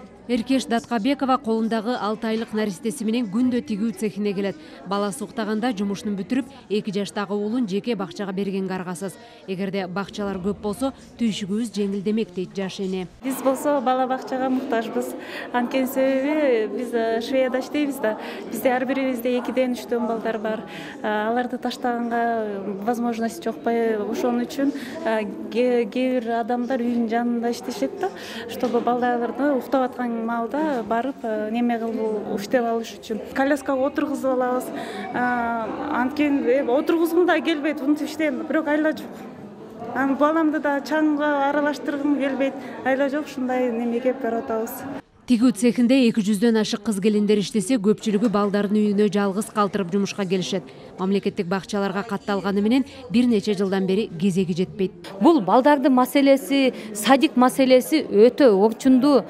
Okay. Эркеш даткабекова колундагы алты айлык наристеси менен күндө тигүү цехине келет баласы уктаганда жумушун бүтүрүп эки жаштагы уулун жеке бакчага бергенге аргасыз эгерде бакчалар көп болсо түйшүгүбүз жеңилдемек дейт жаш эне биз болсо бала бакчага муктажбыз анткени себеби биз швеяда иштейбиз да. Бизде ар бирибизде экиден үчтөн балдар бар. Аларды таштаганга возможность жок ошон үчүн кээ бир адамдар үйдүн жанында иштешет да чтобы балдарды уктап аткан маалда барып э, неме кылып иштеп алыш үчүн. Коляскага отургузуп алабыз. Анткени э, отургузгум да келбейт ынтип иштейм. Бирок айла жок. Анан баламды да чаңга аралаштыргым келбейт. Айла жок ушундай немеге барып атабыз. Тигүү цехинде эки жүздөн ашык кыз келиндер иштесе көпчүлүгү балдарын үйүнө жалгыз калтырып жумушка келишет. Мамлекеттик бакчаларга катталганы менен бир нече жылдан бери кезеги жетпейт. Бул балдардын маселеси садик маселеси өтө орчундуу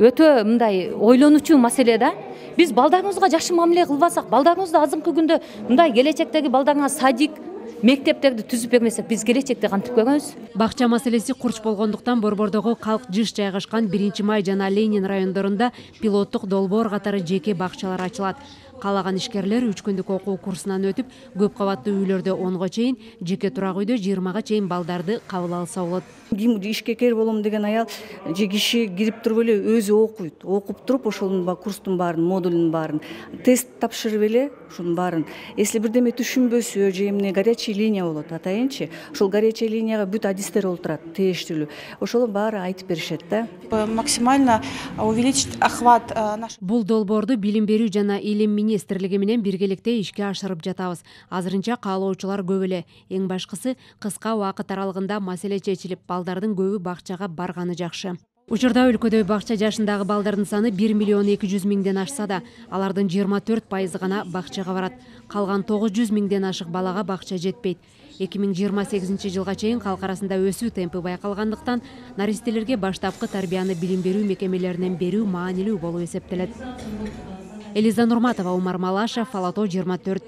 өтө мындай ойлонучу маселе да. Биз балдарыбызга жакшы мамиле кылбасак балдарыбызды азыркы күндө мындай келечектеги балдарыңа садик мектептерди түзүп бермесек биз келечекти кантип көрөбүз бакча маселеси курч болгондуктан борбордогу калк жыш жайгашкан биринчи май жана ленин райондорунда пилоттук долбоор катары жеке бакчалар ачылат каалаган ишкерлер үч күндүк окуу курсунан өтүп көп кабаттуу үйлөрдө онго чейин жеке турак үйдө жыйырмага чейин балдарды кабыл алса болот ким ишкекер болом деген аял же киши кирип туруп эле өзү окуйт. Окуп туруп ошонун курстун баарын модулунун баарын тест тапшырып эле ушунун баарын. Если бирдеме түшүнбөсө же эмне горячий линия болот атайынчы ошол горячий линияга бүт адистер болуп турат тиештүүлүү ошолор баары айтып беришет да. Максимально увеличить охват э, наш бул долбоорду билим берүү жана илим министрлиги менен биргеликте ишке ашырып жатабыз. Азырынча каалоочулар көп эле. Эң башкысы кыска убакыт аралыгында маселе чечилип балдардын көбү бакчага барганы жакшы. Учурда өлкөдө бакча жашындагы балдардын саны бир миллион эки жүз миңден ашса да алардын жыйырма төрт пайызы гана бакчага барат. Калган тогуз жүз миңден ашык балага бакча жетпейт. Эки миң жыйырма сегизинчи жылга чейин калк арасында өсүү темпи байкалгандыктан наристелерге баштапкы тарбияны билим берүү мекемелеринен берүү маанилүү болуп эсептелет элиза нурматова умар малашев ала тоо жыйырма төрт